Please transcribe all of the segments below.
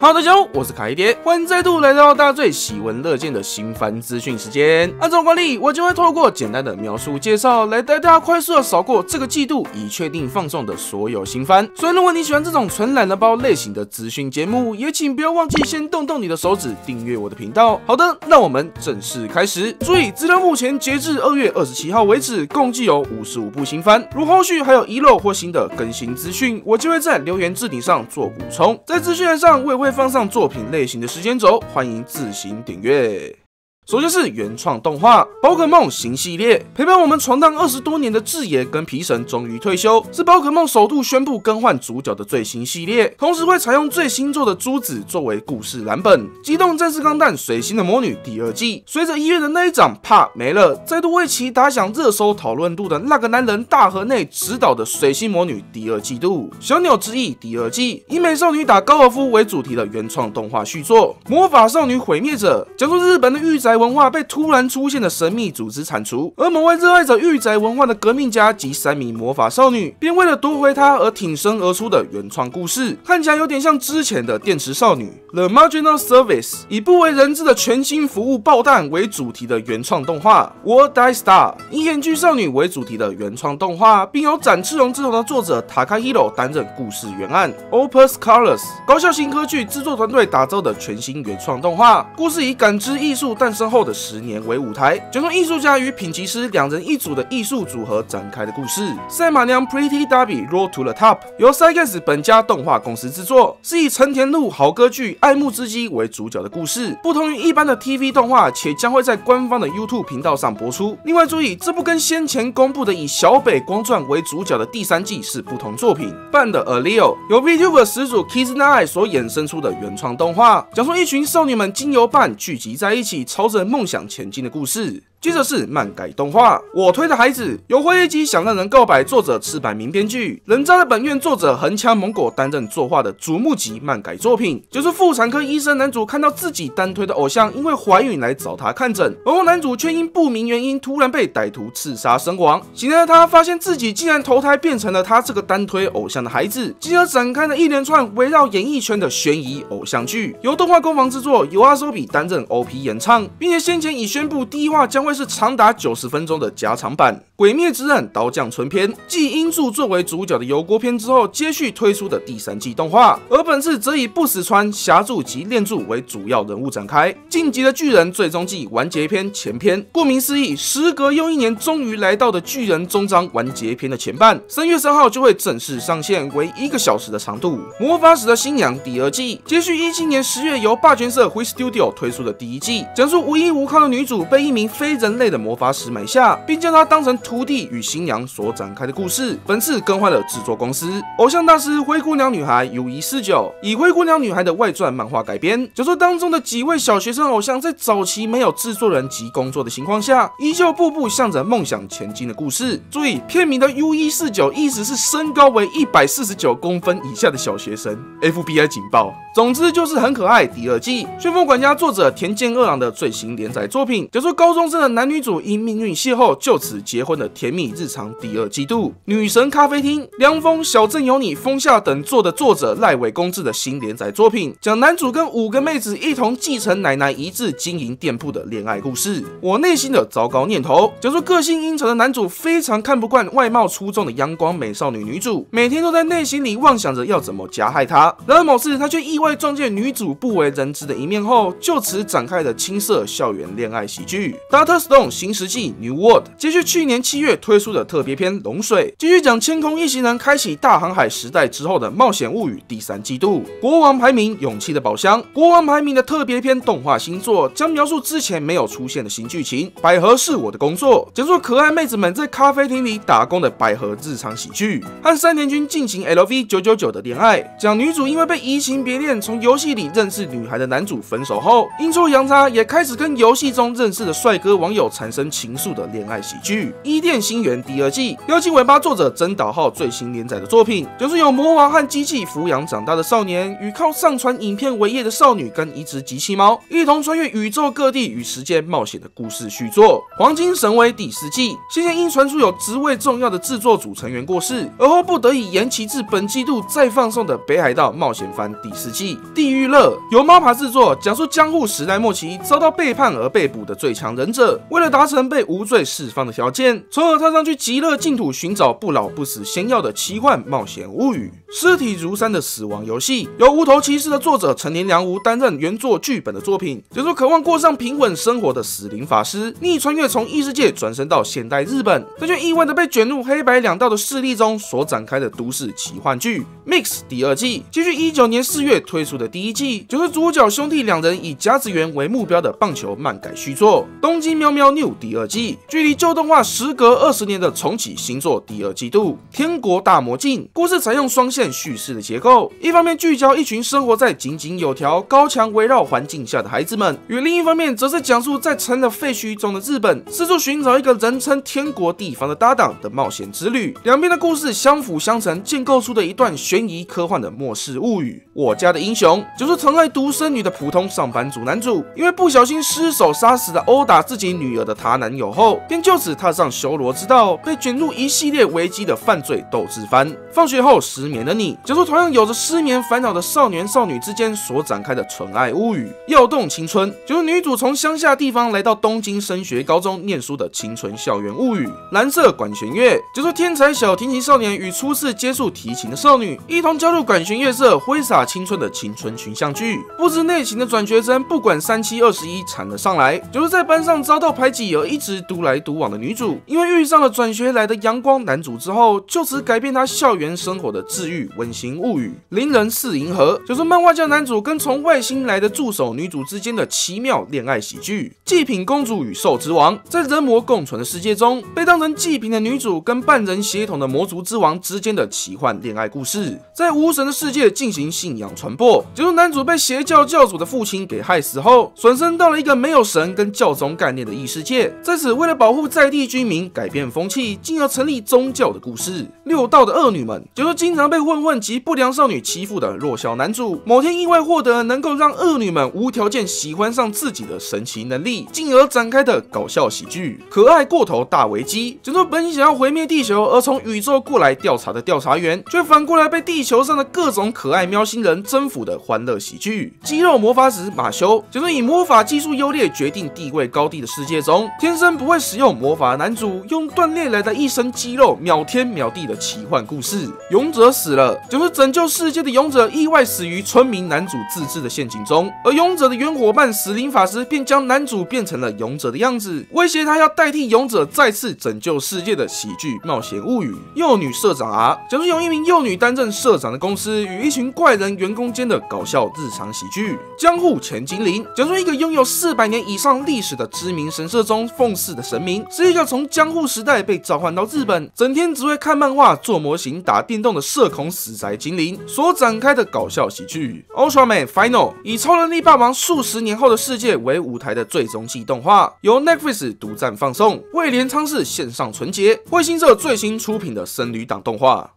好，大家好，我是凯爹，欢迎再度来到大家最喜闻乐见的新番资讯时间。按照惯例，我就会透过简单的描述介绍，来带大家快速的扫过这个季度已确定放送的所有新番。所以，如果你喜欢这种纯懒人包类型的资讯节目，也请不要忘记先动动你的手指订阅我的频道。好的，那我们正式开始。注意，资料目前截至二月二十七号为止，共计有五十五部新番。如后续还有遗漏或新的更新资讯，我就会在留言置顶上做补充。在资讯栏上，我也会放上作品类型的时间轴，欢迎自行订阅。首先是原创动画《宝可梦》新系列，陪伴我们闯荡二十多年的智野跟皮神终于退休，是宝可梦首度宣布更换主角的最新系列，同时会采用最新作的珠子作为故事蓝本。《机动战士钢弹：水星的魔女》第二季，随着一月的那一掌怕没了，再度为其打响热搜讨论度的那个男人大河内执导的《水星魔女》第二季度，《小鸟之翼》第二季，以美少女打高尔夫为主题的原创动画续作，《魔法少女毁灭者》，讲述日本的御宅。文化被突然出现的神秘组织铲除，而某位热爱着御宅文化的革命家及三名魔法少女，便为了夺回它而挺身而出的原创故事，看起来有点像之前的电池少女 The Marginal Service，以不为人知的全新服务爆弹为主题的原创动画。W o r d i e Star，以演剧少女为主题的原创动画，并由展翅龙之龙的作者 Takahiro 担任故事原案。Opus Colors，高校型科剧制作团队打造的全新原创动画，故事以感知艺术诞生。后的十年为舞台，讲述艺术家与品级师两人一组的艺术组合展开的故事。赛马娘 Pretty Derby Roll to the Top 由 c y g a s 本家动画公司制作，是以陈田路好歌剧《爱慕之姬》为主角的故事。不同于一般的 TV 动画，且将会在官方的 YouTube 频道上播出。另外注意，这部跟先前公布的以小北光传为主角的第三季是不同作品。半的 A Leo 由 VTuber 始祖 Kizuna 所衍生出的原创动画，讲述一群少女们经由伴聚集在一起，朝着梦想前进的故事。接着是漫改动画，我推的孩子由辉夜姬想让人告白，作者赤坂明编剧，人渣的本院作者横枪猛果担任作画的瞩目级漫改作品，就是妇产科医生男主看到自己单推的偶像因为怀孕来找他看诊，而后男主却因不明原因突然被歹徒刺杀身亡。醒来的他发现自己竟然投胎变成了他这个单推偶像的孩子，进而展开了一连串围绕演艺圈的悬疑偶像剧。由动画工坊制作，由阿周比担任 OP 演唱，并且先前已宣布第一话将会是长达九十分钟的加长版《鬼灭之刃》刀匠村篇，继英柱作为主角的油锅篇之后，接续推出的第三季动画。而本次则以不死川、霞柱及炼柱为主要人物展开。晋级的巨人最终季完结篇前篇，顾名思义，时隔又一年，终于来到的巨人终章完结篇的前半。三月三号就会正式上线，为一个小时的长度。魔法使的新娘第二季，接续一七年十月由霸权社 We Studio 推出的第一季，讲述无依无靠的女主被一名非人类的魔法使买下，并将她当成徒弟与新娘所展开的故事。本次更换了制作公司，偶像大师灰姑娘女孩 U 一四九以灰姑娘女孩的外传漫画改编，讲述当中的几位小学生偶像在早期没有制作人及工作的情况下，依旧步步向着梦想前进的故事。注意，片名的 U 一四九意思是身高为一百四十九公分以下的小学生。FBI 警报。总之就是很可爱。第二季《旋风管家》作者田健二郎的最新连载作品，讲述高中生的男女主因命运邂逅就此结婚的甜蜜日常。第二季度《女神咖啡厅》凉风小镇有你风夏等作的作者赖伟公志的新连载作品，讲男主跟五个妹子一同继承奶奶遗志经营店铺的恋爱故事。我内心的糟糕念头，讲述个性阴沉的男主非常看不惯外貌出众的阳光美少女女主，每天都在内心里妄想着要怎么加害她。然而某次他却意外。撞见女主不为人知的一面后，就此展开了青涩校园恋爱喜剧《Doctor Stone 新世纪 New World》，接续去年七月推出的特别篇《龙水》，继续讲千空一行人开启大航海时代之后的冒险物语第三季度。国王排名勇气的宝箱，国王排名的特别篇动画新作，将描述之前没有出现的新剧情。百合是我的工作，讲述可爱妹子们在咖啡厅里打工的百合日常喜剧，和三田君进行 LV 九九九的恋爱，讲女主因为被移情别恋。从游戏里认识女孩的男主分手后，阴错阳差也开始跟游戏中认识的帅哥网友产生情愫的恋爱喜剧。一伊甸星源》第二季，妖精尾巴作者真岛浩最新连载的作品，就是由魔王和机器抚养长大的少年，与靠上传影片为业的少女跟一只机器猫，一同穿越宇宙各地与时间冒险的故事续作。《黄金神威》第四季，先前因传出有职位重要的制作组成员过世，而后不得已延期至本季度再放送的《北海道冒险番》第四季，《地狱乐》由猫爬制作，讲述江户时代末期遭到背叛而被捕的最强忍者，为了达成被无罪释放的条件，从而踏上去极乐净土寻找不老不死仙药的奇幻冒险物语。尸体如山的死亡游戏，由无头骑士的作者成年良吾担任原作剧本的作品，讲述渴望过上平稳生活的死灵法师逆穿越从异世界转身到现代日本，但却意外的被卷入黑白两道的势力中所展开的都市奇幻剧。Mix 第二季，继续一九年四月推出的第一季，就是主角兄弟两人以甲子园为目标的棒球漫改续作《东京喵喵 New》第二季，距离旧动画时隔二十年的重启新作第二季度《天国大魔镜》。故事采用双线叙事的结构，一方面聚焦一群生活在井井有条、高墙围绕环境下的孩子们，与另一方面则是讲述在成了废墟中的日本，四处寻找一个人称天国地方的搭档的冒险之旅。两边的故事相辅相成，建构出的一段悬。疑科幻的末世物语，我家的英雄就是疼爱独生女的普通上班族男主，因为不小心失手杀死了殴打自己女儿的他男友后，便就此踏上修罗之道，被卷入一系列危机的犯罪斗智番。放学后失眠的你，讲述同样有着失眠烦恼的少年少女之间所展开的纯爱物语。要动青春，就是女主从乡下地方来到东京升学高中念书的青春校园物语。蓝色管弦乐，就是天才小提琴少年与初次接触提琴的少女。一同加入管弦乐社，挥洒青春的青春群像剧。不知内情的转学生，不管三七二十一缠了上来，就是在班上遭到排挤而一直独来独往的女主，因为遇上了转学来的阳光男主之后，就此改变她校园生活的治愈温馨物语。邻人四银河，就是漫画家男主跟从外星来的助手女主之间的奇妙恋爱喜剧。祭品公主与兽之王，在人魔共存的世界中，被当成祭品的女主跟半人血统的魔族之王之间的奇幻恋爱故事。在无神的世界进行信仰传播，结果男主被邪教教主的父亲给害死后，转身到了一个没有神跟教宗概念的异世界，在此为了保护在地居民，改变风气，进而成立宗教的故事。六道的恶女们，就是经常被混混及不良少女欺负的弱小男主，某天意外获得能够让恶女们无条件喜欢上自己的神奇能力，进而展开的搞笑喜剧。可爱过头大危机，就是本想要毁灭地球而从宇宙过来调查的调查员，却反过来被地球上的各种可爱喵星人征服的欢乐喜剧，肌肉魔法使马修，就是以魔法技术优劣决定地位高低的世界中，天生不会使用魔法的男主，用锻炼来的一身肌肉秒天秒地的奇幻故事。勇者死了，就是拯救世界的勇者意外死于村民男主自制的陷阱中，而勇者的原伙伴死灵法师便将男主变成了勇者的样子，威胁他要代替勇者再次拯救世界的喜剧冒险物语。幼女社长啊，讲述由一名幼女担任社长的。公司与一群怪人员工间的搞笑日常喜剧《江户前精灵》，讲述一个拥有四百年以上历史的知名神社中奉祀的神明，是一个从江户时代被召唤到日本，整天只会看漫画、做模型、打电动的社恐死宅精灵所展开的搞笑喜剧《Ultraman Final》，以超能力霸王数十年后的世界为舞台的最终季动画，由 Netflix 独占放送，为镰仓市线上纯洁彗星社最新出品的僧侣党动画。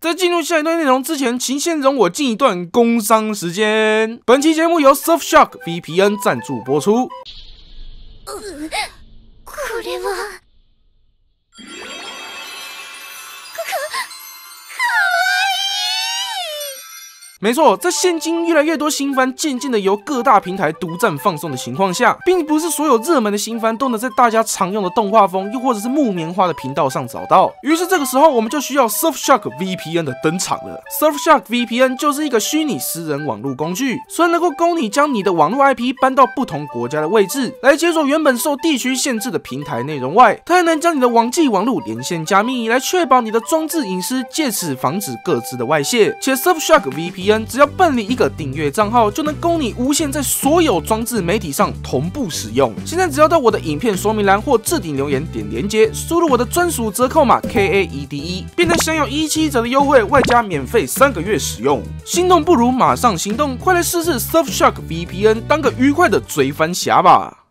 在进入下一段内容之前，请先容我进一段工商时间。本期节目由 Surfshark VPN 赞助播出。没错，在现今越来越多新番渐渐的由各大平台独占放送的情况下，并不是所有热门的新番都能在大家常用的动画风又或者是木棉花的频道上找到。于是这个时候，我们就需要 Surfshark VPN 的登场了。Surfshark VPN 就是一个虚拟私人网络工具，虽然能够供你将你的网络 IP 搬到不同国家的位置，来解锁原本受地区限制的平台内容外，它还能将你的网际网络连线加密，来确保你的装置隐私，借此防止各自的外泄。且 Surfshark VPN 只要办理一个订阅账号，就能供你无限在所有装置媒体上同步使用。现在只要到我的影片说明栏或置顶留言点连接，输入我的专属折扣码 K A E D E，便能享有一七折的优惠，外加免费三个月使用。心动不如马上行动，快来试试 Surfshark VPN，当个愉快的追番侠吧！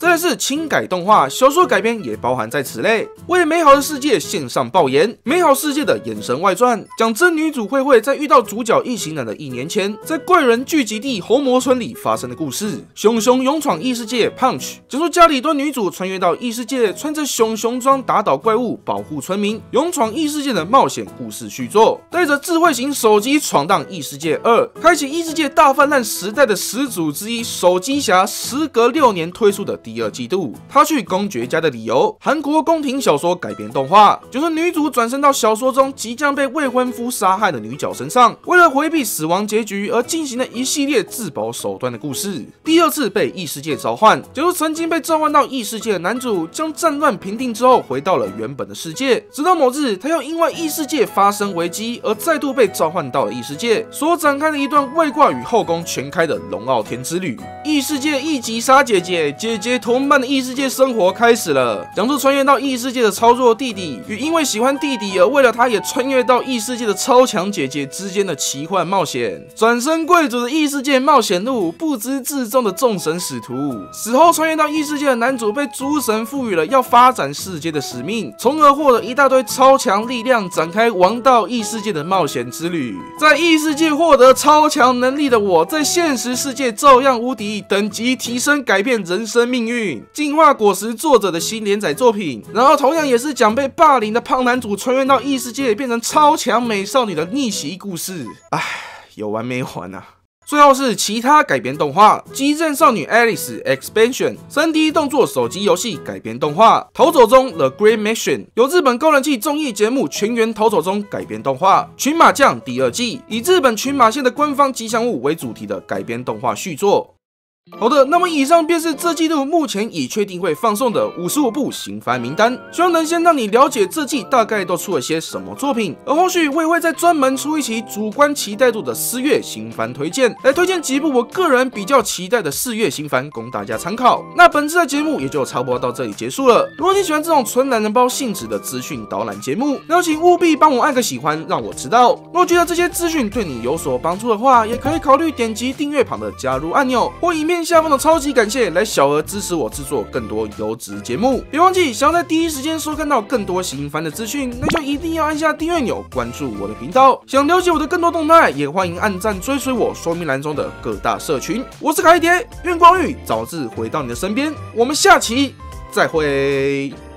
再来是轻改动画，小说改编也包含在此类。为美好的世界献上爆言，美好世界的眼神外传，讲真女主慧慧在遇到主角异形男的一年前，在怪人聚集地红魔村里发生的故事。熊熊勇闯异世界，Punch，讲述家里多女主穿越到异世界，穿着熊熊装打倒怪物，保护村民，勇闯异世界的冒险故事续作。带着智慧型手机闯荡异世界二，开启异世界大泛滥时代的始祖之一手机侠，时隔六年推出的。第二季度，他去公爵家的理由。韩国宫廷小说改编动画，就是女主转身到小说中即将被未婚夫杀害的女角身上，为了回避死亡结局而进行了一系列自保手段的故事。第二次被异世界召唤，就是曾经被召唤到异世界的男主，将战乱平定之后，回到了原本的世界。直到某日，他又因为异世界发生危机而再度被召唤到了异世界，所展开的一段外挂与后宫全开的龙傲天之旅。异世界一级杀姐姐，姐姐。同伴的异世界生活开始了，讲述穿越到异世界的操作弟弟与因为喜欢弟弟而为了他也穿越到异世界的超强姐姐之间的奇幻冒险。转身贵族的异世界冒险路，不知自重的众神使徒，死后穿越到异世界的男主被诸神赋予了要发展世界的使命，从而获得一大堆超强力量，展开王道异世界的冒险之旅。在异世界获得超强能力的我，在现实世界照样无敌，等级提升，改变人生命运。进化果实作者的新连载作品，然后同样也是讲被霸凌的胖男主穿越到异世界变成超强美少女的逆袭故事。唉，有完没完啊！最后是其他改编动画，《激战少女 Alice Expansion》3D 动作手机游戏改编动画，《逃走中 The Great Mission》由日本高人气综艺节目《全员逃走中》改编动画，《群马将》第二季以日本群马县的官方吉祥物为主题的改编动画续作。好的，那么以上便是这季度目前已确定会放送的五十五部新番名单，希望能先让你了解这季大概都出了些什么作品。而后续我也会再专门出一期主观期待度的四月新番推荐，来推荐几部我个人比较期待的四月新番，供大家参考。那本次的节目也就差不多到这里结束了。如果你喜欢这种纯男人包性质的资讯导览节目，那请务必帮我按个喜欢，让我知道。如果觉得这些资讯对你有所帮助的话，也可以考虑点击订阅旁的加入按钮，或以片。下方的超级感谢，来小额支持我制作更多优质节目。别忘记，想要在第一时间收看到更多新番的资讯，那就一定要按下订阅钮，关注我的频道。想了解我的更多动态，也欢迎按赞追随我说明栏中的各大社群。我是凯蝶，愿光遇早日回到你的身边。我们下期再会。